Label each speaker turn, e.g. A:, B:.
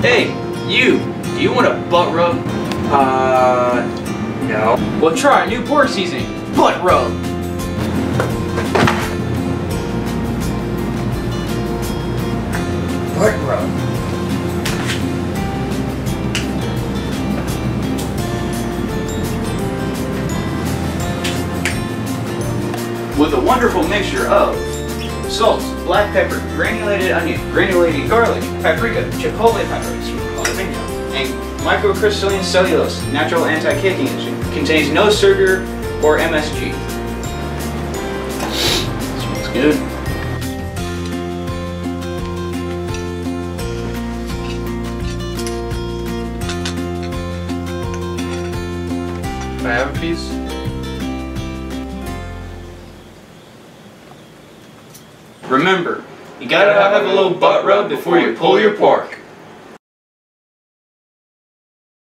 A: Hey, you! Do you want a butt rub?
B: Uh, no.
A: Well, try a new pork seasoning. Butt rub!
B: Butt rub.
A: With a wonderful mixture of salt, black pepper, granulated onion, granulated garlic, paprika, chipotle pepper, sweet jalapeno, and microcrystalline cellulose, natural anti-caking agent. Contains no sugar or MSG. Smells good.
C: I have a piece?
A: Remember, you gotta have a little butt rub before you pull your pork.